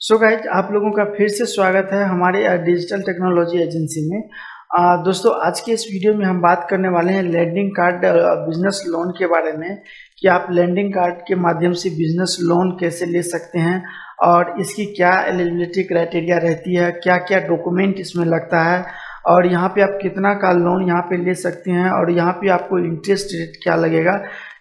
सो so guys आप लोगों का फिर से स्वागत है हमारे डिजिटल टेक्नोलॉजी एजेंसी में। आ, दोस्तों आज के इस वीडियो में हम बात करने वाले हैं लैंडिंग कार्ड बिज़नेस लोन के बारे में कि आप लैंडिंग कार्ड के माध्यम से बिज़नेस लोन कैसे ले सकते हैं और इसकी क्या एलिजिबिलिटी क्राइटेरिया रहती है क्या क्या डॉक्यूमेंट इसमें लगता है और यहाँ पे आप कितना का लोन यहाँ पे ले सकते हैं और यहाँ पे आपको इंटरेस्ट रेट क्या लगेगा।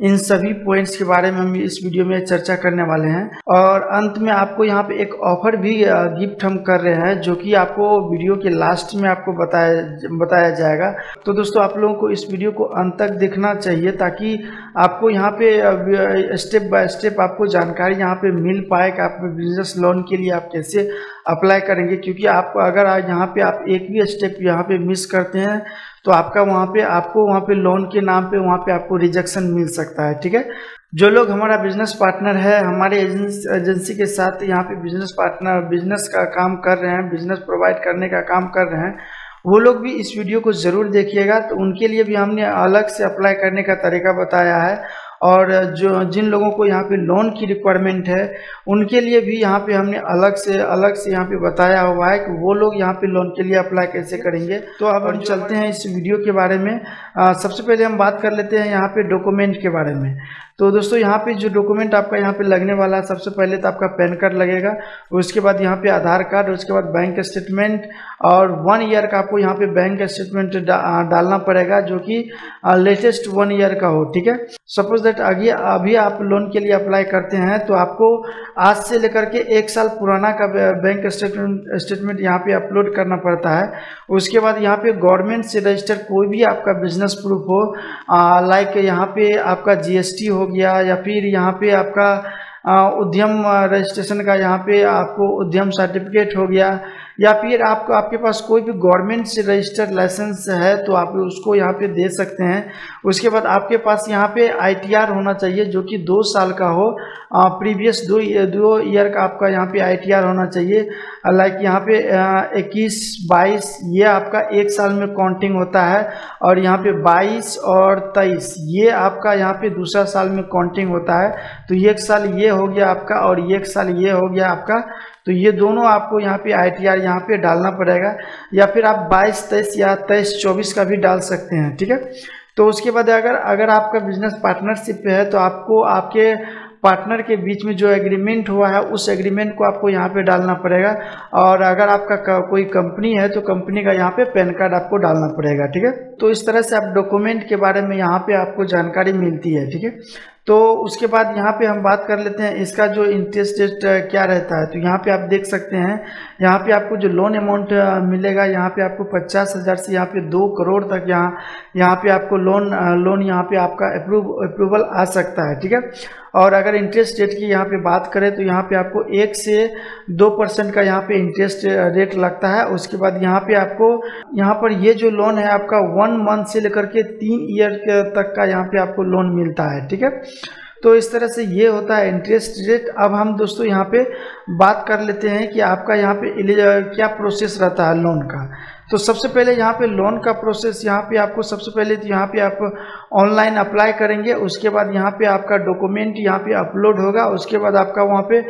इन सभी पॉइंट्स के बारे में हम इस वीडियो में चर्चा करने वाले हैं। और अंत में आपको यहाँ पे एक ऑफ़र भी गिफ्ट हम कर रहे हैं, जो कि आपको वीडियो के लास्ट में आपको बताया बताया जाएगा। तो दोस्तों, आप लोगों को इस वीडियो को अंत तक देखना चाहिए, ताकि आपको यहाँ पे स्टेप बाय स्टेप आपको जानकारी यहाँ पे मिल पाए कि आप बिज़नेस लोन के लिए आप कैसे अप्लाई करेंगे। क्योंकि आप, अगर यहाँ पे आप एक भी स्टेप यहाँ पे मिस करते हैं तो आपका वहाँ पे, आपको वहाँ पे लोन के नाम पे वहाँ पे आपको रिजेक्शन मिल सकता है, ठीक है? जो लोग हमारा बिज़नेस पार्टनर है, हमारे एजेंसी के साथ यहाँ पे बिज़नेस पार्टनर बिज़नेस का काम कर रहे हैं बिज़नेस प्रोवाइड करने का काम कर रहे हैं, वो लोग भी इस वीडियो को ज़रूर देखिएगा। तो उनके लिए भी हमने अलग से अप्लाई करने का तरीका बताया है। और जो जिन लोगों को यहाँ पे लोन की रिक्वायरमेंट है उनके लिए भी यहाँ पे हमने अलग से अलग से यहाँ पे बताया हुआ है कि वो लोग यहाँ पे लोन के लिए अप्लाई कैसे करेंगे। तो अब हम चलते हैं इस वीडियो के बारे में। आ, सबसे पहले हम बात कर लेते हैं यहाँ पे डॉक्यूमेंट के बारे में। तो दोस्तों यहाँ पे जो डॉक्यूमेंट आपका यहाँ पे लगने वाला है सबसे पहले तो आपका पैन कार्ड लगेगा उसके बाद यहाँ पे आधार कार्ड उसके बाद बैंक स्टेटमेंट और वन ईयर का आपको यहाँ पे बैंक स्टेटमेंट डा, डालना पड़ेगा जो कि लेटेस्ट वन ईयर का हो ठीक है? सपोज़ दैट आगे अभी आप लोन के लिए अप्लाई करते हैं तो आपको आज से लेकर के एक साल पुराना का बैंक स्टेटमेंट स्टेटमेंट यहाँ पे अपलोड करना पड़ता है। उसके बाद यहाँ पे गवर्नमेंट से रजिस्टर कोई भी आपका बिज़नेस प्रूफ हो लाइक यहाँ पे आपका जीएसटी हो गया, या फिर यहाँ पे आपका उद्यम रजिस्ट्रेशन का यहाँ पे आपको उद्यम सर्टिफिकेट हो गया या फिर आपको, आपके पास कोई भी गवर्नमेंट से रजिस्टर्ड लाइसेंस है तो आप उसको यहाँ पे दे सकते हैं। उसके बाद आपके पास यहाँ पे आईटीआर होना चाहिए, जो कि दो साल का हो। प्रीवियस दो दो ईयर का आपका यहाँ पे आईटीआर होना चाहिए। लाइक यहाँ पे इक्कीस, बाईस, ये आपका एक साल में काउंटिंग होता है। और यहाँ पे बाईस और तेईस, ये आपका यहाँ पे दूसरा साल में काउंटिंग होता है। तो एक साल ये हो गया आपका और एक साल ये हो गया आपका। तो ये दोनों आपको यहाँ पे आई टी आर यहाँ पे डालना पड़ेगा, या फिर आप बाईस, तेईस या तेईस, चौबीस का भी डाल सकते हैं, ठीक है? तो उसके बाद अगर अगर आपका बिज़नेस पार्टनरशिप है तो आपको, आपके पार्टनर के बीच में जो एग्रीमेंट हुआ है, उस एग्रीमेंट को आपको यहाँ पे डालना पड़ेगा, और अगर आपका कोई कंपनी है तो कंपनी का यहाँ पे पैन कार्ड आपको डालना पड़ेगा, ठीक है? तो इस तरह से आप डॉक्यूमेंट के बारे में यहाँ पे आपको जानकारी मिलती है, ठीक है? तो उसके बाद यहाँ पे हम बात कर लेते हैं इसका जो इंटरेस्ट रेट क्या रहता है तो यहाँ पे आप देख सकते हैं यहाँ पे आपको जो लोन अमाउंट मिलेगा यहाँ पे आपको पचास हज़ार से यहाँ पे दो करोड़ तक यहाँ यहाँ पे आपको लोन लोन यहाँ पे आपका अप्रूव अप्रूवल आ सकता है ठीक है और अगर इंटरेस्ट रेट की यहाँ पे बात करें तो यहाँ पे आपको एक से दो परसेंट का यहाँ पे इंटरेस्ट रेट लगता है उसके बाद यहाँ पे आपको यहाँ पर ये जो लोन है आपका वन मंथ से लेकर के तीन ईयर तक का यहाँ पे आपको लोन मिलता है ठीक है तो इस तरह से ये होता है इंटरेस्ट रेट अब हम दोस्तों यहाँ पे बात कर लेते हैं कि आपका यहाँ पे क्या प्रोसेस रहता है लोन का। तो सबसे पहले यहाँ पे लोन का प्रोसेस यहाँ पे आपको सबसे पहले तो यहाँ पे आप ऑनलाइन अप्लाई करेंगे, उसके बाद यहाँ पे आपका डॉक्यूमेंट यहाँ पे अपलोड होगा, उसके बाद आपका वहाँ पे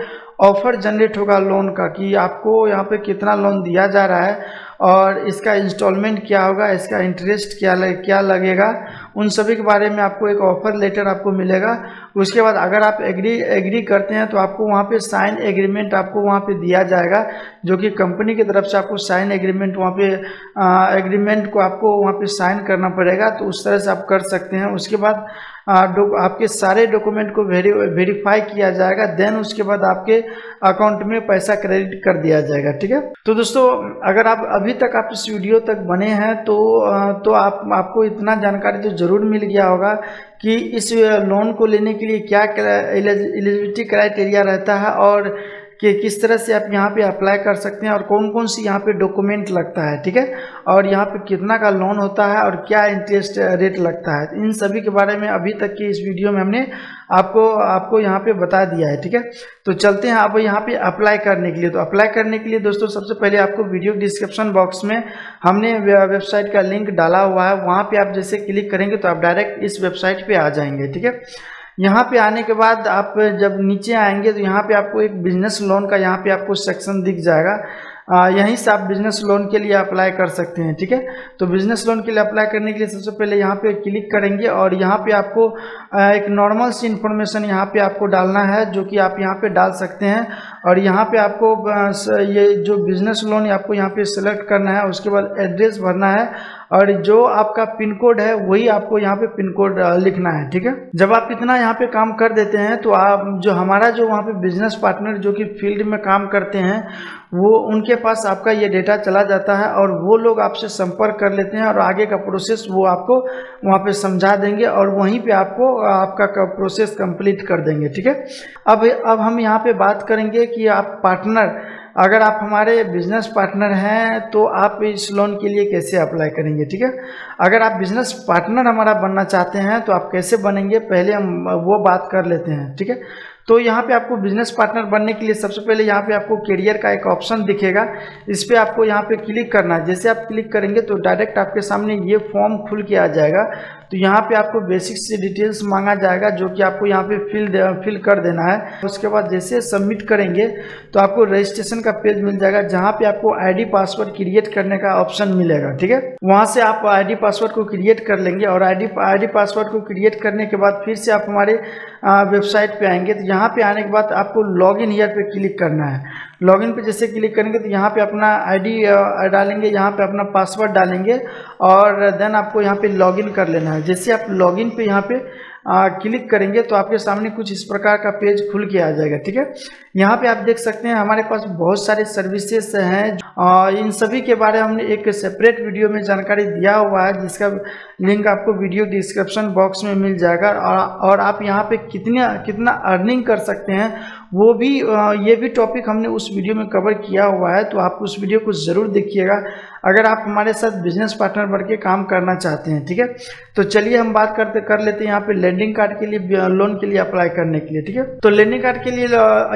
ऑफ़र जनरेट होगा लोन का कि आपको यहाँ पे कितना लोन दिया जा रहा है और इसका इंस्टॉलमेंट क्या होगा इसका इंटरेस्ट क्या लग, क्या लगेगा उन सभी के बारे में आपको एक ऑफ़र लेटर आपको मिलेगा। उसके बाद अगर आप एग्री एग्री करते हैं तो आपको वहाँ पे साइन एग्रीमेंट आपको वहाँ पे दिया जाएगा जो कि कंपनी की तरफ़ से आपको साइन एग्रीमेंट वहाँ पे एग्रीमेंट को आपको वहाँ पे साइन करना पड़ेगा तो उस तरह से आप कर सकते हैं। उसके बाद आपके सारे डॉक्यूमेंट को वेरी वेरीफाई किया जाएगा देन उसके बाद आपके अकाउंट में पैसा क्रेडिट कर दिया जाएगा, ठीक है? तो दोस्तों, अगर आप अभी तक आप इस वीडियो तक बने हैं तो तो आप, आपको इतना जानकारी तो ज़रूर मिल गया होगा कि इस लोन को लेने के लिए क्या एलिजिबिलिटी क्राइटेरिया रहता है और कि किस तरह से आप यहाँ पे अप्लाई कर सकते हैं और कौन कौन सी यहाँ पे डॉक्यूमेंट लगता है, ठीक है? और यहाँ पे कितना का लोन होता है और क्या इंटरेस्ट रेट लगता है। इन सभी के बारे में अभी तक की इस वीडियो में हमने आपको आपको यहाँ पे बता दिया है, ठीक है? तो चलते हैं आप यहाँ पे अप्लाई करने के लिए। तो अप्लाई करने के लिए दोस्तों, सबसे पहले आपको वीडियो डिस्क्रिप्शन बॉक्स में हमने वेबसाइट का लिंक डाला हुआ है। वहाँ पर आप जैसे क्लिक करेंगे तो आप डायरेक्ट इस वेबसाइट पर आ जाएँगे, ठीक है? यहाँ पे आने के बाद आप जब नीचे आएँगे तो यहाँ पे आपको एक बिज़नेस लोन का यहाँ पे आपको सेक्शन दिख जाएगा। यहीं से आप बिज़नेस लोन के लिए अप्लाई कर सकते हैं, ठीक है? तो बिज़नेस लोन के लिए अप्लाई करने के लिए सबसे पहले यहाँ पे क्लिक करेंगे और यहाँ पे आपको एक नॉर्मल सी इन्फॉर्मेशन यहाँ पे आपको डालना है, जो कि आप यहाँ पे डाल सकते हैं। और यहाँ पे आपको ये जो बिज़नेस लोन आपको यहाँ पे सिलेक्ट करना है, उसके बाद एड्रेस भरना है और जो आपका पिन कोड है, वही आपको यहाँ पे पिन कोड लिखना है, ठीक है? जब आप इतना यहाँ पे काम कर देते हैं तो आप जो हमारा जो वहाँ पे बिज़नेस पार्टनर जो कि फ़ील्ड में काम करते हैं, वो उनके पास आपका ये डेटा चला जाता है और वो लोग आपसे संपर्क कर लेते हैं और आगे का प्रोसेस वो आपको वहाँ पे समझा देंगे और वहीं पे आपको आपका प्रोसेस कंप्लीट कर देंगे, ठीक है? अब अब हम यहाँ पे बात करेंगे कि आप पार्टनर अगर आप हमारे बिज़नेस पार्टनर हैं तो आप इस लोन के लिए कैसे अप्लाई करेंगे, ठीक है? अगर आप बिज़नेस पार्टनर हमारा बनना चाहते हैं तो आप कैसे बनेंगे, पहले हम वो बात कर लेते हैं, ठीक है? तो यहाँ पे आपको बिज़नेस पार्टनर बनने के लिए सबसे पहले यहाँ पे आपको करियर का एक ऑप्शन दिखेगा। इस पर आपको यहाँ पे क्लिक करना है। जैसे आप क्लिक करेंगे तो डायरेक्ट आपके सामने ये फॉर्म खुल के आ जाएगा। तो यहाँ पे आपको बेसिक से डिटेल्स मांगा जाएगा, जो कि आपको यहाँ पे फिल फिल कर देना है। उसके बाद जैसे सबमिट करेंगे तो आपको रजिस्ट्रेशन का पेज मिल जाएगा, जहाँ पे आपको आईडी पासवर्ड क्रिएट करने का ऑप्शन मिलेगा, ठीक है? वहाँ से आप आईडी पासवर्ड को क्रिएट कर लेंगे और आईडी आईडी पासवर्ड को क्रिएट करने के बाद फिर से आप हमारे वेबसाइट पे आएँगे। तो यहाँ पे आने के बाद आपको लॉग इन ईयर पे क्लिक करना है। लॉगिन पे जैसे क्लिक करेंगे तो यहाँ पे अपना आईडी डालेंगे, यहाँ पे अपना पासवर्ड डालेंगे और देन आपको यहाँ पे लॉगिन कर लेना है। जैसे आप लॉगिन पे यहाँ पे क्लिक करेंगे तो आपके सामने कुछ इस प्रकार का पेज खुल के आ जाएगा, ठीक है? यहाँ पे आप देख सकते हैं हमारे पास बहुत सारे सर्विसेज़ हैं। इन सभी के बारे में हमने एक सेपरेट वीडियो में जानकारी दिया हुआ है जिसका लिंक आपको वीडियो डिस्क्रिप्शन बॉक्स में मिल जाएगा और, आप यहाँ पे कितने कितना अर्निंग कर सकते हैं वो भी ये भी टॉपिक हमने उस वीडियो में कवर किया हुआ है तो आप उस वीडियो को ज़रूर देखिएगा। अगर आप हमारे साथ बिज़नेस पार्टनर बन के काम करना चाहते हैं ठीक है? तो चलिए हम बात करते कर लेते हैं यहाँ पे लैंडिंग कार्ड के लिए लोन के लिए अप्लाई करने के लिए ठीक है? तो लैंडिंग कार्ड के लिए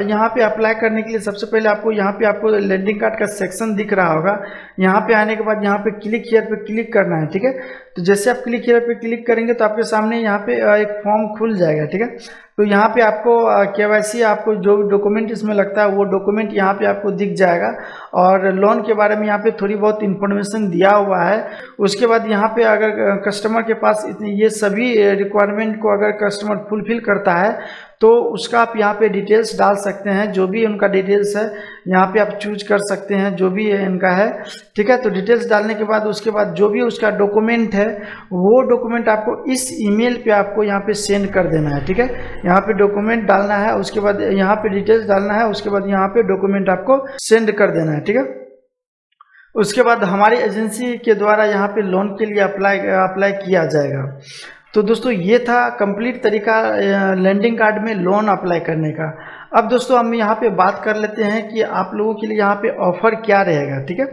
यहाँ पे अप्लाई करने के लिए सबसे पहले आपको यहाँ पे आपको लैंडिंग कार्ड का सेक्शन दिख रहा होगा। यहाँ पे आने के बाद यहाँ पे क्लिक हेयर पे क्लिक करना है, ठीक है? तो जैसे आप क्लिक हेयर पे क्लिक करेंगे तो आपके सामने यहाँ पे एक फॉर्म खुल जाएगा, ठीक है? तो यहाँ पे आपको के आपको जो डॉक्यूमेंट इसमें लगता है, वो डॉक्यूमेंट यहाँ पे आपको दिख जाएगा। और लोन के बारे में यहाँ पे थोड़ी बहुत इन्फॉर्मेशन दिया हुआ है। उसके बाद यहाँ पे अगर कस्टमर के पास इतनी, ये सभी रिक्वायरमेंट को अगर कस्टमर फुलफिल करता है तो उसका आप यहाँ पे डिटेल्स डाल सकते हैं। जो भी उनका डिटेल्स है, यहाँ पे आप चूज़ कर सकते हैं, जो भी है इनका है। ठीक है? तो डिटेल्स डालने के बाद, उसके बाद जो भी उसका डॉक्यूमेंट है, वो डॉक्यूमेंट आपको इस ईमेल पे आपको यहाँ पे सेंड कर देना है। ठीक है? यहाँ पे डॉक्यूमेंट डालना है, उसके बाद यहाँ पे डिटेल्स डालना है, उसके बाद यहाँ पे डॉक्यूमेंट आपको सेंड कर देना है, ठीक है? उसके बाद हमारी एजेंसी के द्वारा यहाँ पे लोन के लिए अप्लाई अप्लाई किया जाएगा। तो दोस्तों, ये था कंप्लीट तरीका लैंडिंग कार्ड में लोन अप्लाई करने का। अब दोस्तों हम यहाँ पे बात कर लेते हैं कि आप लोगों के लिए यहाँ पे ऑफ़र क्या रहेगा, ठीक है?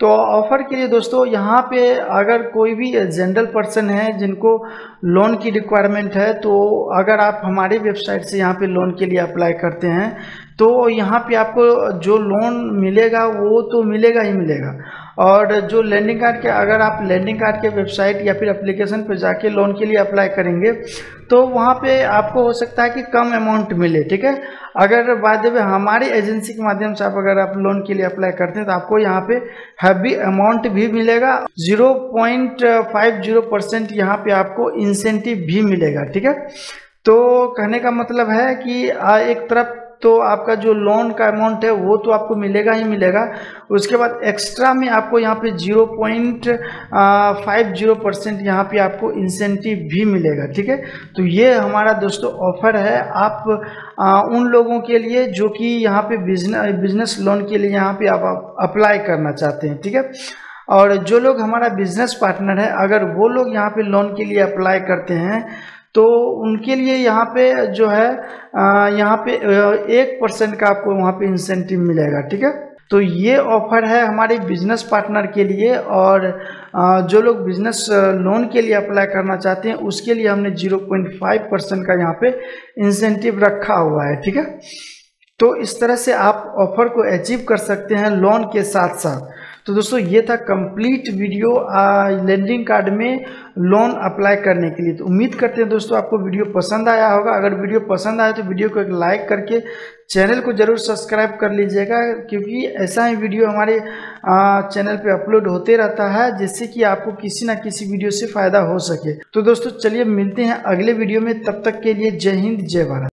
तो ऑफ़र के लिए दोस्तों यहाँ पे अगर कोई भी जनरल पर्सन है जिनको लोन की रिक्वायरमेंट है तो अगर आप हमारी वेबसाइट से यहाँ पे लोन के लिए अप्लाई करते हैं तो यहाँ पे आपको जो लोन मिलेगा वो तो मिलेगा ही मिलेगा। और जो लैंडिंग कार्ड के, अगर आप लैंडिंग कार्ड के वेबसाइट या फिर एप्लीकेशन पर जाके लोन के लिए अप्लाई करेंगे तो वहाँ पे आपको हो सकता है कि कम अमाउंट मिले, ठीक है? अगर बाद में हमारी एजेंसी के माध्यम से आप अगर आप लोन के लिए अप्लाई करते हैं तो आपको यहाँ पे हैवी अमाउंट भी मिलेगा zero point five zero percent यहाँ पे आपको इंसेंटिव भी मिलेगा, ठीक है? तो कहने का मतलब है कि एक तरफ़ तो आपका जो लोन का अमाउंट है वो तो आपको मिलेगा ही मिलेगा। उसके बाद एक्स्ट्रा में आपको यहाँ पे zero point five zero percent यहाँ पे आपको इंसेंटिव भी मिलेगा ठीक है? तो ये हमारा दोस्तों ऑफ़र है। आप आ, उन लोगों के लिए जो कि यहाँ पे बिज़नेस बिज़नेस लोन के लिए यहाँ पे आप अप्लाई करना चाहते हैं ठीक है? और जो लोग हमारा बिज़नेस पार्टनर है अगर वो लोग यहाँ पे लोन के लिए अप्लाई करते हैं तो उनके लिए यहाँ पे जो है यहाँ पे एक परसेंट का आपको वहाँ पे इंसेंटिव मिलेगा, ठीक है? तो ये ऑफ़र है हमारे बिज़नेस पार्टनर के लिए और जो लोग बिज़नेस लोन के लिए अप्लाई करना चाहते हैं, उसके लिए हमने 0.5 परसेंट का यहाँ पे इंसेंटिव रखा हुआ है, ठीक है? तो इस तरह से आप ऑफ़र को अचीव कर सकते हैं लोन के साथ साथ तो दोस्तों, ये था कंप्लीट वीडियो लैंडिंग कार्ड में लोन अप्लाई करने के लिए। तो उम्मीद करते हैं दोस्तों, आपको वीडियो पसंद आया होगा। अगर वीडियो पसंद आया तो वीडियो को एक लाइक करके चैनल को ज़रूर सब्सक्राइब कर लीजिएगा, क्योंकि ऐसा ही वीडियो हमारे चैनल पे अपलोड होते रहता है, जिससे कि आपको किसी ना किसी वीडियो से फ़ायदा हो सके। तो दोस्तों, चलिए मिलते हैं अगले वीडियो में। तब तक के लिए जय हिंद, जय भारत।